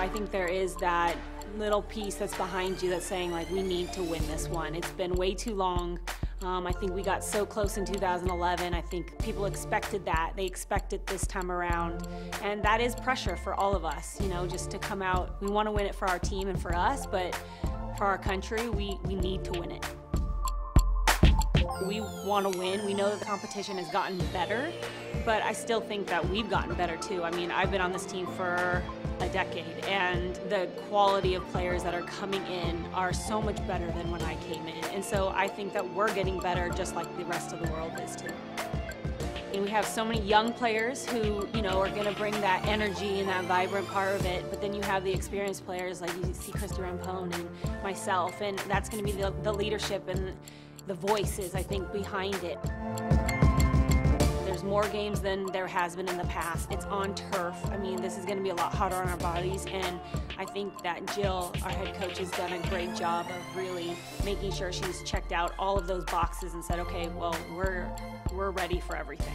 I think there is that little piece that's behind you that's saying like we need to win this one. It's been way too long. Um, I think we got so close in 2011. I think people expected that. They expect it this time around. And that is pressure for all of us, you know, just to come out. We want to win it for our team and for us, but for our country, we, we need to win it. We want to win. We know that the competition has gotten better, but I still think that we've gotten better too. I mean, I've been on this team for a decade, and the quality of players that are coming in are so much better than when I came in. And so I think that we're getting better just like the rest of the world is too. And we have so many young players who, you know, are going to bring that energy and that vibrant part of it. But then you have the experienced players like you see Christie Rampone and myself, and that's going to be the, the leadership and the voices, I think, behind it. There's more games than there has been in the past. It's on turf. I mean, this is going to be a lot harder on our bodies, and I think that Jill, our head coach, has done a great job of really making sure she's checked out all of those boxes and said, okay, well, we're we're ready for everything.